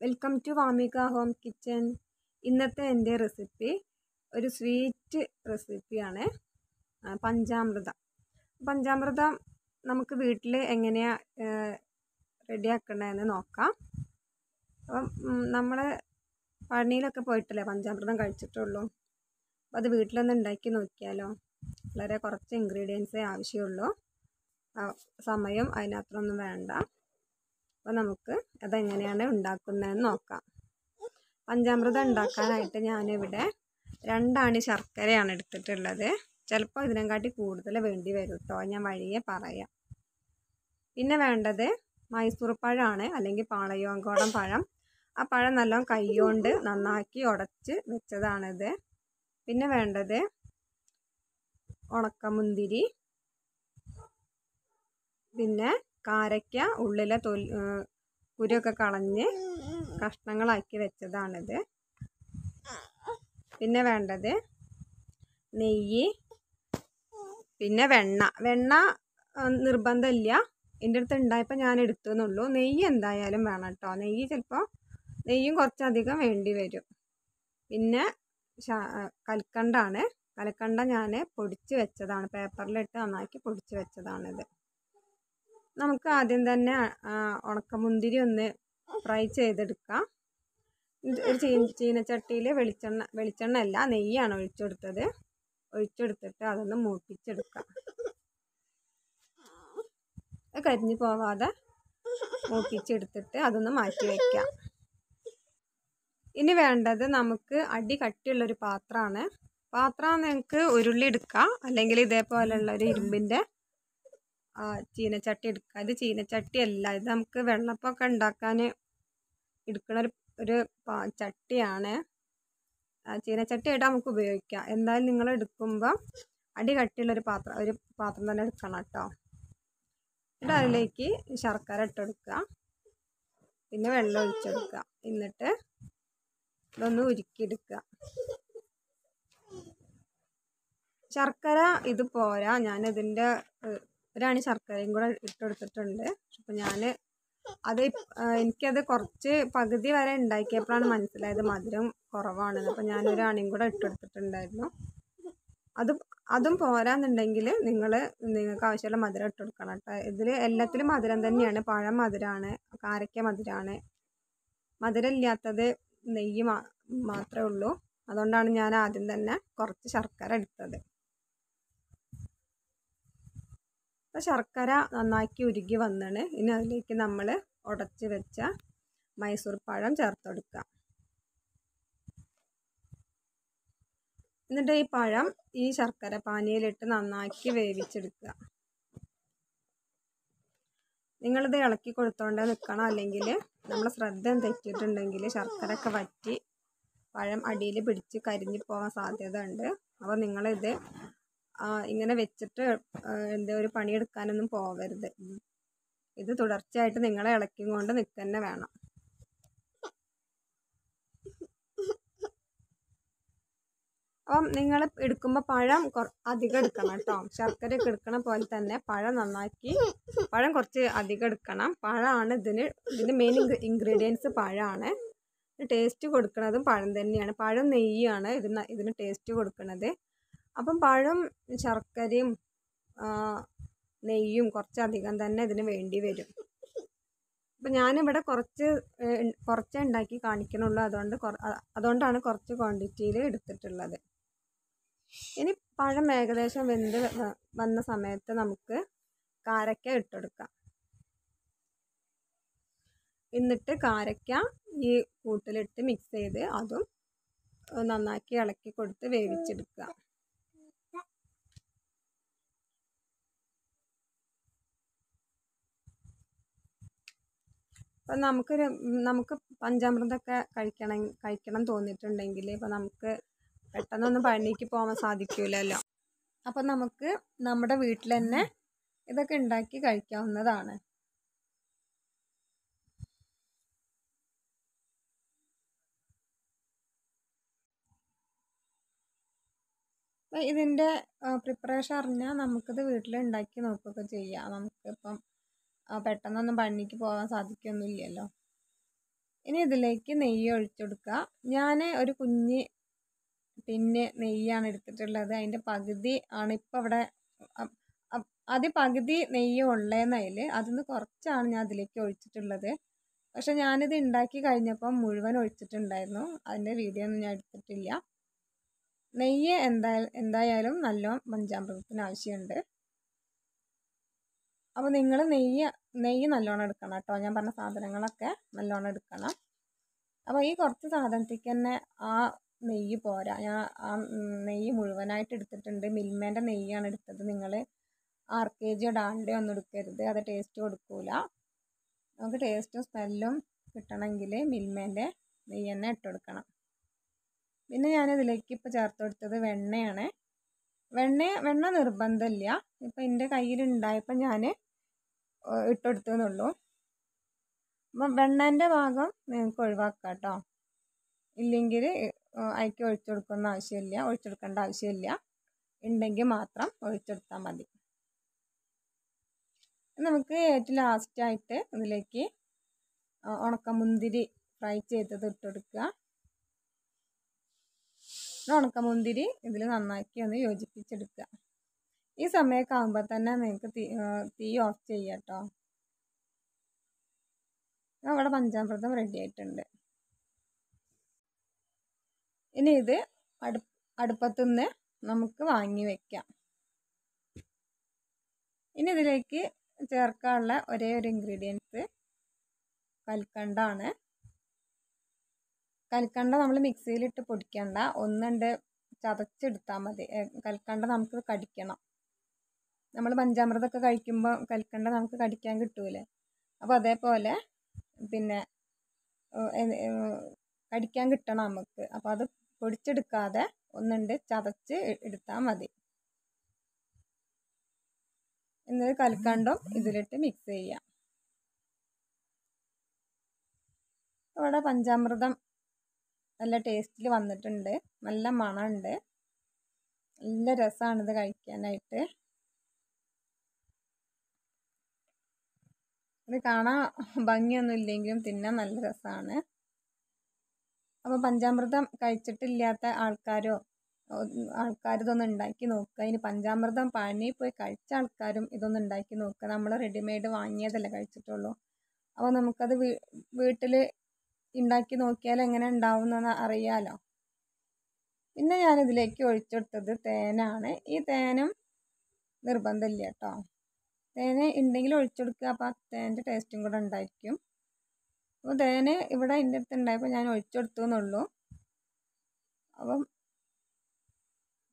Welcome to Vamika home kitchen ഇന്നത്തെ എന്റെ recipe ഒരു സ്വീറ്റ് റെസിപ്പിയാണ് പഞ്ചാമൃതം. പഞ്ചാമൃതം നമുക്ക് വീട്ടിൽ എങ്ങനെയാണ് റെഡിയാക്കണതെന്ന് നോക്കാം. അപ്പം നമ്മൾ പഴനിയിലൊക്കെ പോയിട്ടല്ലേ പഞ്ചാമൃതം കഴിച്ചിട്ടുള്ളൂ? അപ്പോൾ അത് വീട്ടിലൊന്ന് ഉണ്ടാക്കി നോക്കിയാലോ? വളരെ കുറച്ച് ഇൻഗ്രീഡിയൻസേ ആവശ്യമുള്ളൂ. സമയം അതിനത്രയൊന്നും വേണ്ട. അപ്പോൾ നമുക്ക് അതെങ്ങനെയാണ് ഉണ്ടാക്കുന്നതെന്ന് നോക്കാം. പഞ്ചാമൃതം ഉണ്ടാക്കാനായിട്ട് ഞാനിവിടെ രണ്ടാണി ശർക്കരയാണ് എടുത്തിട്ടുള്ളത്. ചിലപ്പോൾ ഇതിനെക്കാട്ടി കൂടുതൽ വേണ്ടി വരും കേട്ടോ ഞാൻ വഴിയെ പറയാം. പിന്നെ വേണ്ടത് മൈസൂർ പഴമാണ് അല്ലെങ്കിൽ പാളയോങ്കോടൻ പഴം. ആ പഴം നല്ലോണം കൈകൊണ്ട് നന്നാക്കി ഉടച്ച് വെച്ചതാണിത്. പിന്നെ വേണ്ടത് ഉണക്കമുന്തിരി. പിന്നെ കാരയ്ക്ക ഉള്ളിലെ തൊൽ കുരുവൊക്കെ കളഞ്ഞ് കഷ്ണങ്ങളാക്കി വെച്ചതാണിത്. പിന്നെ വേണ്ടത് നെയ്യ് പിന്നെ വെണ്ണ. വെണ്ണ നിർബന്ധമില്ല. എന്റെ അടുത്ത് ഉണ്ടായപ്പോൾ ഞാൻ എടുത്തു എന്നുള്ളൂ നെയ്യ് എന്തായാലും വേണം കേട്ടോ നെയ്യ് ചിലപ്പോൾ നെയ്യും കുറച്ചധികം വേണ്ടി വരും. പിന്നെ കൽക്കണ്ടാണ്. കൽക്കണ്ട ഞാൻ പൊടിച്ച് വെച്ചതാണ്. പേപ്പറിലിട്ട് നന്നാക്കി പൊടിച്ച് വെച്ചതാണിത്. നമുക്ക് ആദ്യം തന്നെ ഉണക്കമുന്തിരി ഒന്ന് ഫ്രൈ ചെയ്തെടുക്കാം. ഒരു ചീ ചീനച്ചട്ടിയിൽ വെളിച്ചെണ്ണ വെളിച്ചെണ്ണ അല്ല നെയ്യാണ് ഒഴിച്ചെടുത്തത്. ഒഴിച്ചെടുത്തിട്ട് അതൊന്ന് മൂപ്പിച്ചെടുക്കാം. കരിഞ്ഞു പോവാതെ മൂപ്പിച്ചെടുത്തിട്ട് അതൊന്ന് മാറ്റി വയ്ക്കാം ഇനി വേണ്ടത് നമുക്ക് അടി കട്ടിയുള്ളൊരു പാത്രമാണ്. പാത്രം നിങ്ങൾക്ക് ഉരുളി എടുക്കാം. അല്ലെങ്കിൽ ഇതേപോലെയുള്ള ഒരു ഇരുമ്പിന്റെ ചീനച്ചട്ടി എടുക്കുക ഇത് ചീനച്ചട്ടി അല്ല. ഇത് നമുക്ക് വെള്ളപ്പൊക്കെ ഉണ്ടാക്കാൻ എടുക്കുന്ന ഒരു ഒരു ചട്ടിയാണ്. ആ, ചീനച്ചട്ടിയായിട്ട് നമുക്ക് ഉപയോഗിക്കാം. എന്തായാലും നിങ്ങൾ എടുക്കുമ്പോൾ അടി കട്ടിയുള്ളൊരു പാത്രം ഒരു പാത്രം തന്നെ എടുക്കണം കേട്ടോ. എന്നിട്ട് അതിലേക്ക് ശർക്കര ഇട്ടെടുക്കുക പിന്നെ വെള്ളം ഒഴിച്ചെടുക്കുക എന്നിട്ട് ഇതൊന്ന് ഉരുക്കിയെടുക്കുക ശർക്കര ഇത് പോരാ. ഞാനിതിന്റെ ഒരാണി ശർക്കരയും കൂടെ ഇട്ടെടുത്തിട്ടുണ്ട് അപ്പൊ ഞാൻ അത് എനിക്കത് കുറച്ച് പകുതി വരെ ഉണ്ടാക്കിയപ്പോഴാണ് മനസ്സിലായത് മധുരം കുറവാണെന്ന് അപ്പൊ ഞാനൊരു അണിയും കൂടെ ഇട്ടെടുത്തിട്ടുണ്ടായിരുന്നു അത് അതും പോരാന്നുണ്ടെങ്കിൽ നിങ്ങൾ നിങ്ങൾക്ക് ആവശ്യമുള്ള മധുരം ഇട്ടെടുക്കണം കേട്ടോ. ഇതിൽ എല്ലാത്തിലും മധുരം തന്നെയാണ്. പഴം മധുരമാണ് കാരക്ക മധുരമാണ് മധുരം ഇല്ലാത്തത് നെയ്യ് മാത്രമേ ഉള്ളൂ. അതുകൊണ്ടാണ് ഞാൻ ആദ്യം തന്നെ കുറച്ച് ശർക്കര എടുത്തത്. അപ്പോൾ ശർക്കര നന്നാക്കി ഉരുകി വന്നാണ്. ഇനി അതിലേക്ക് നമ്മൾ ഉടച്ച് വെച്ച മൈസൂർ പഴം ചേർത്തെടുക്കാം എന്നിട്ട് ഈ പഴം ഈ ശർക്കര പാനിയിലിട്ട് നന്നാക്കി വേവിച്ചെടുക്കുക. നിങ്ങളിത് ഇളക്കി കൊടുത്തോണ്ട് നിൽക്കണം. അല്ലെങ്കിൽ നമ്മൾ ശ്രദ്ധ തെറ്റിയിട്ടുണ്ടെങ്കിൽ ശർക്കര ഒക്കെ വറ്റി പഴം അടിയിൽ പിടിച്ച് കരിഞ്ഞു പോകാൻ സാധ്യത ഉണ്ട് അപ്പോൾ നിങ്ങളിത് ഇങ്ങനെ വെച്ചിട്ട് എന്തോ ഒരു പണിയെടുക്കാനൊന്നും പോവരുത്. ഇത് തുടർച്ചയായിട്ട് നിങ്ങളെ ഇളക്കിയും കൊണ്ട് നിൽക്കന്നെ വേണം. അപ്പം നിങ്ങൾ എടുക്കുമ്പോൾ പഴം അധികം എടുക്കണം കേട്ടോ. ശർക്കരയൊക്കെ എടുക്കണ പോലെ തന്നെ പഴം നന്നാക്കി പഴം കുറച്ച് അധികം എടുക്കണം. പഴമാണ് ഇതിന് ഇതിന്റെ മെയിൻ ഇൻഗ്രീഡിയൻസ് പഴമാണ് ടേസ്റ്റ് കൊടുക്കുന്നതും പഴം തന്നെയാണ്. പഴം നെയ്യാണ് ഇതിന് ഇതിന് ടേസ്റ്റ് കൊടുക്കുന്നത് അപ്പം പഴം ശർക്കരയും നെയ്യും കുറച്ചധികം തന്നെ ഇതിന് വേണ്ടി വരും. അപ്പം ഞാനിവിടെ കുറച്ച് കുറച്ചേ ഉണ്ടാക്കി കാണിക്കണുള്ളൂ. അതുകൊണ്ട് അതുകൊണ്ടാണ് കുറച്ച് ക്വാണ്ടിറ്റിയിൽ എടുത്തിട്ടുള്ളത്. ഇനി പഴം ഏകദേശം വെന്ത് വന്ന സമയത്ത് നമുക്ക് കാരക്ക ഇട്ടെടുക്കാം. എന്നിട്ട് കാരക്ക ഈ കൂട്ടിലിട്ട് മിക്സ് ചെയ്ത് അതും നന്നാക്കി ഇളക്കി കൊടുത്ത് വേവിച്ചെടുക്കുക. ഇപ്പം നമുക്കൊരു നമുക്ക് പഞ്ചാമൃതമൊക്കെ കഴിക്കണം കഴിക്കണം തോന്നിയിട്ടുണ്ടെങ്കിൽ ഇപ്പം നമുക്ക് പെട്ടെന്നൊന്നും പഴനിക്ക് പോകാൻ സാധിക്കില്ലല്ലോ അപ്പം നമുക്ക് നമ്മുടെ വീട്ടിൽ തന്നെ ഇതൊക്കെ ഉണ്ടാക്കി കഴിക്കാവുന്നതാണ്. അപ്പം ഇതിന്റെ പ്രിപ്പറേഷൻ അറിഞ്ഞാൽ നമുക്കിത് വീട്ടിൽ ഉണ്ടാക്കി നോക്കുകയൊക്കെ ചെയ്യാം. നമുക്കിപ്പം പെട്ടെന്നൊന്നും പണിക്ക് പോകാൻ സാധിക്കൊന്നുമില്ലല്ലോ. ഇനി ഇതിലേക്ക് നെയ്യ് ഒഴിച്ചു കൊടുക്കുക ഞാൻ ഒരു കുഞ്ഞ് പിന്നെ നെയ്യാണ് എടുത്തിട്ടുള്ളത്. അതിന്റെ പകുതി ആണ് ഇപ്പോൾ ഇവിടെ അത് പകുതി നെയ്യ് ഉള്ളതെന്നതിൽ അതിന്ന് കുറച്ചാണ് ഞാൻ അതിലേക്ക് ഒഴിച്ചിട്ടുള്ളത്. പക്ഷെ ഞാനിത് ഉണ്ടാക്കി കഴിഞ്ഞപ്പം മുഴുവൻ ഒഴിച്ചിട്ടുണ്ടായിരുന്നു. അതിന്റെ വീഡിയോ ഒന്നും ഞാൻ എടുത്തിട്ടില്ല. നെയ്യ് എന്തായാലും എന്തായാലും നല്ല പഞ്ചാമൃതത്തിന് ആവശ്യമുണ്ട്. അപ്പോൾ നിങ്ങൾ നെയ്യ് നെയ്യ് നല്ലോണം എടുക്കണം കേട്ടോ. ഞാൻ പറഞ്ഞ സാധനങ്ങളൊക്കെ നല്ലോണം എടുക്കണം. അപ്പോൾ ഈ കുറച്ച് സാധനത്തേക്ക് തന്നെ ആ നെയ്യ് പോരാ. ഞാൻ ആ നെയ്യ് മുഴുവനായിട്ട് എടുത്തിട്ടുണ്ട്. മിൽമേന്റെ നെയ്യാണ് എടുത്തത്. നിങ്ങൾ ആർ കെ ജിയോ ഡാണ്ടയോ ഒന്നും എടുക്കരുത്. അത് ടേസ്റ്റ് കൊടുക്കൂല. നമുക്ക് ടേസ്റ്റും സ്മെല്ലും കിട്ടണമെങ്കിൽ മിൽമേന്റെ നെയ്യ് തന്നെ ഇട്ട് കൊടുക്കണം. പിന്നെ ഞാനിതിലേക്ക് ഇപ്പോൾ ചേർത്ത് കൊടുത്തത് വെണ്ണയാണ്. വെണ്ണ വെണ്ണ നിർബന്ധമില്ല. ഇപ്പം എന്റെ കയ്യിലുണ്ടായപ്പോൾ ഞാൻ ഇട്ടെടുത്തെന്നുള്ളൂ അപ്പം വെണ്ണേന്റെ ഭാഗം നിങ്ങൾക്ക് ഒഴിവാക്കാം കേട്ടോ. ഇല്ലെങ്കിൽ അയക്ക് ഒഴിച്ചു കൊടുക്കുന്ന ആവശ്യമില്ല. ഒഴിച്ചെടുക്കേണ്ട ആവശ്യമില്ല. ഉണ്ടെങ്കിൽ മാത്രം ഒഴിച്ചെടുത്താൽ മതി. നമുക്ക് ഏറ്റവും ലാസ്റ്റായിട്ട് ഇതിലേക്ക് ഉണക്ക ഉണക്കമുന്തിരി ഫ്രൈ ചെയ്തത് ഇട്ടെടുക്കുക ഉണക്ക മുന്തിരി ഉണക്കമുന്തിരി ഇതിൽ നന്നാക്കി ഒന്ന് യോജിപ്പിച്ചെടുക്കുക. ഈ സമയമൊക്കെ ആകുമ്പോൾ തന്നെ നിങ്ങൾക്ക് തീ ഓഫ് ചെയ്യാം കേട്ടോ അവിടെ പഞ്ചാമൃതം റെഡി ആയിട്ടുണ്ട്. ഇനി ഇത് അടു അടുപ്പത്തുനിന്ന് നമുക്ക് വാങ്ങി വെക്കാം. ഇനി ഇതിലേക്ക് ചേർക്കാനുള്ള ഒരേ ഒരു ഇൻഗ്രീഡിയൻസ് കൽക്കണ്ടാണ്. കൽക്കണ്ട നമ്മൾ മിക്സിയിലിട്ട് പൊടിക്കണ്ട. ഒന്നുണ്ട് ചതച്ചെടുത്താൽ മതി. കൽക്കണ്ട നമുക്ക് കടിക്കണം. നമ്മൾ പഞ്ചാമൃതമൊക്കെ കഴിക്കുമ്പോൾ കൽക്കണ്ട നമുക്ക് കടിക്കാൻ കിട്ടൂലേ. അപ്പോൾ അതേപോലെ പിന്നെ കടിക്കാൻ കിട്ടണം നമുക്ക്. അപ്പോൾ അത് പൊടിച്ചെടുക്കാതെ ഒന്നുണ്ട് ചതച്ച് എടുത്താൽ മതി. എന്നിട്ട് കൽക്കണ്ടം ഇതിലിട്ട് മിക്സ് ചെയ്യാം. ഇവിടെ പഞ്ചാമൃതം നല്ല ടേസ്റ്റിൽ വന്നിട്ടുണ്ട്. നല്ല മണമുണ്ട്. നല്ല രസമാണിത് കഴിക്കാനായിട്ട്. ഇത് കാണാൻ ഭംഗിയൊന്നും ഇല്ലെങ്കിലും തിന്നാൻ നല്ല രസമാണ് അപ്പോൾ പഞ്ചാമൃതം കഴിച്ചിട്ടില്ലാത്ത ആൾക്കാരോ ആൾക്കാർ ഇതൊന്ന് ഉണ്ടാക്കി നോക്കുക. ഇനി പഞ്ചാമൃതം പഴനി പോയി കഴിച്ച ആൾക്കാരും ഇതൊന്ന് ഉണ്ടാക്കി നോക്കുക. നമ്മൾ റെഡിമെയ്ഡ് വാങ്ങിയതല്ലേ കഴിച്ചിട്ടുള്ളൂ. അപ്പോൾ നമുക്കത് വീട്ടിൽ ഉണ്ടാക്കി നോക്കിയാൽ എങ്ങനെ ഉണ്ടാവുമെന്ന് അറിയാലോ. പിന്നെ ഞാനിതിലേക്ക് ഒഴിച്ചെടുത്തത് തേനാണ്. ഈ തേനും നിർബന്ധമില്ല കേട്ടോ. തേന് ഉണ്ടെങ്കിൽ ഒഴിച്ചു കൊടുക്കുക. അപ്പോൾ ആ തേന്റെ ടേസ്റ്റും കൂടെ ഉണ്ടായിരിക്കും. അപ്പോൾ തേന് ഇവിടെ എന്റെ അടുത്ത് ഉണ്ടായപ്പോൾ ഞാൻ ഒഴിച്ചു കൊടുത്തു എന്നുള്ളൂ. അപ്പം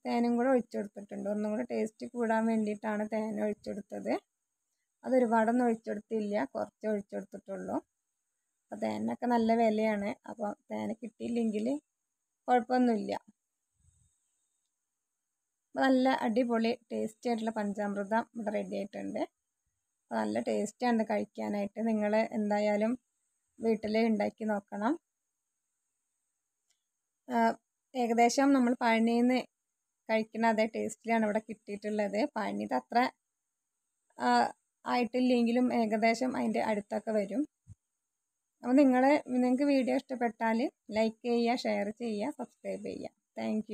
തേനും കൂടെ ഒഴിച്ചു കൊടുത്തിട്ടുണ്ട്. ഒന്നും കൂടെ ടേസ്റ്റ് കൂടാൻ വേണ്ടിയിട്ടാണ് തേന ഒഴിച്ചു കൊടുത്തത്. അതൊരുപാടൊന്നും ഒഴിച്ചു ഒഴിച്ചെടുത്തില്ല കുറച്ച് ഒഴിച്ചു കൊടുത്തിട്ടുള്ളൂ. അപ്പോൾ തേനൊക്കെ നല്ല വിലയാണ്. അപ്പോൾ തേന കിട്ടിയില്ലെങ്കിൽ കുഴപ്പമൊന്നുമില്ല. നല്ല അടിപൊളി ടേസ്റ്റി ആയിട്ടുള്ള പഞ്ചാമൃതം ഇവിടെ റെഡി ആയിട്ടുണ്ട്. അപ്പോൾ നല്ല ടേസ്റ്റാണ് കഴിക്കാനായിട്ട്. നിങ്ങൾ എന്തായാലും വീട്ടിൽ ഉണ്ടാക്കി നോക്കണം. ഏകദേശം നമ്മൾ പഴനിയിൽ നിന്ന് കഴിക്കുന്ന അതേ ടേസ്റ്റിലാണ് ഇവിടെ കിട്ടിയിട്ടുള്ളത്. പഴനിത് അത്ര ആയിട്ടില്ലെങ്കിലും ഏകദേശം അതിന്റെ അടുത്തൊക്കെ വരും. അപ്പോൾ നിങ്ങൾ നിങ്ങൾക്ക് വീഡിയോ ഇഷ്ടപ്പെട്ടാൽ ലൈക്ക് ചെയ്യുക ഷെയർ ചെയ്യുക സബ്സ്ക്രൈബ് ചെയ്യുക. താങ്ക്